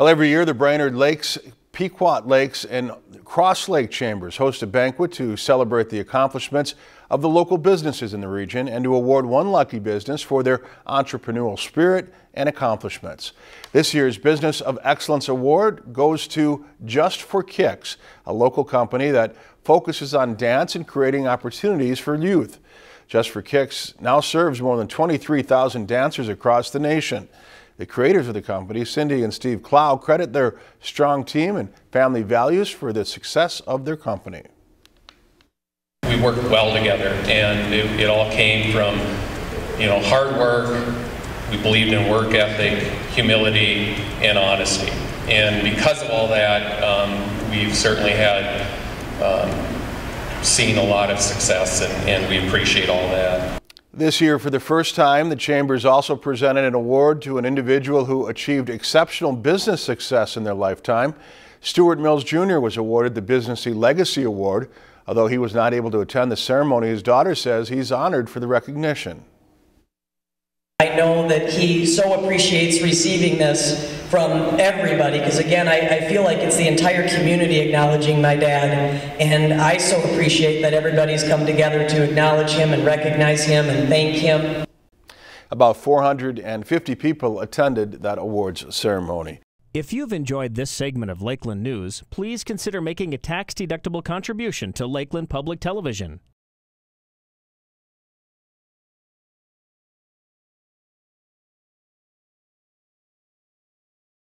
Well, every year the Brainerd Lakes, Pequot Lakes, and Cross Lake Chambers host a banquet to celebrate the accomplishments of the local businesses in the region and to award one lucky business for their entrepreneurial spirit and accomplishments. This year's Business of Excellence Award goes to Just for Kicks, a local company that focuses on dance and creating opportunities for youth. Just for Kicks now serves more than 23,000 dancers across the nation. The creators of the company, Cindy and Steve Clow, credit their strong team and family values for the success of their company. We worked well together, and it, it all came from, you know, hard work. We believed in work ethic, humility, and honesty. And because of all that, um, we've certainly had um, seen a lot of success, and, and we appreciate all that. This year, for the first time, the Chambers also presented an award to an individual who achieved exceptional business success in their lifetime. Stuart Mills Jr. was awarded the Businessy Legacy Award. Although he was not able to attend the ceremony, his daughter says he's honored for the recognition. I know that he so appreciates receiving this from everybody because again I, I, feel like it's the entire community acknowledging my dad and I so appreciate that everybody's come together to acknowledge him and recognize him and thank him. About 450 people attended that awards ceremony. If you've enjoyed this segment of Lakeland News, please consider making a tax-deductible contribution to Lakeland Public Television.